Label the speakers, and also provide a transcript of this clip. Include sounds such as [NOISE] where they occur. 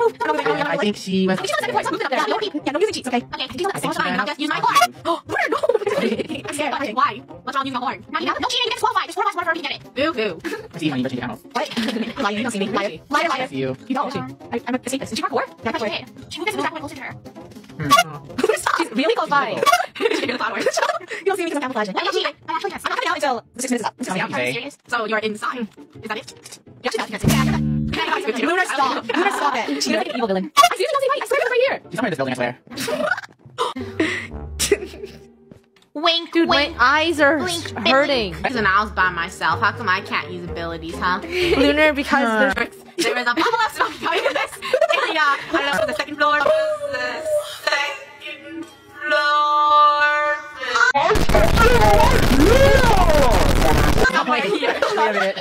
Speaker 1: move. Don't move.
Speaker 2: I think she was.
Speaker 1: She's on the second floor. Stop moving up there. Yeah, no, yeah, using cheats, okay?
Speaker 3: Okay,
Speaker 1: She's on
Speaker 2: I
Speaker 1: the second floor.
Speaker 3: I'll just use my
Speaker 1: horn. [GASPS] Oh, no. [LAUGHS] I'm scared.
Speaker 3: Okay,
Speaker 1: Okay.
Speaker 3: why? What's wrong using a horn? Now you have no cheating. You get disqualified. There's four us. One person can get it. Boo boo. [LAUGHS]
Speaker 2: I see money, but she didn't have
Speaker 1: What? [LAUGHS] Liar, you don't see me. Liar, liar, liar.
Speaker 2: I see you.
Speaker 1: You don't. I, I'm a escapist. Did she parkour? Yeah,
Speaker 3: She
Speaker 1: parkour.
Speaker 3: did. She moved this exactly closer to her. Hmm.
Speaker 1: She's really close by.
Speaker 3: She's gonna flower.
Speaker 1: you don't see me because I'm camouflaging.
Speaker 3: I'm actually, I'm actually
Speaker 1: I'm not coming out until the six minutes is up. The six minutes
Speaker 2: Okay.
Speaker 1: up.
Speaker 3: Are you serious? So you're inside. Hmm. Is that it?
Speaker 1: Yeah, she's not. She's not.
Speaker 3: Can I go to
Speaker 1: Lunar, stop. Lunar, stop it. She's like an evil villain. I seriously don't see why. I swear it's right here.
Speaker 2: She's somewhere in this building, I swear.
Speaker 3: Wink,
Speaker 4: Dude,
Speaker 3: wink.
Speaker 4: my eyes are
Speaker 3: Blink,
Speaker 4: hurting.
Speaker 3: And I was by myself. How come I can't use abilities, huh?
Speaker 4: Lunar, because [LAUGHS] there's
Speaker 3: there is a bubble up, so I'm this area. I don't know the second floor. The second floor. Somewhere here.
Speaker 2: Wait a minute.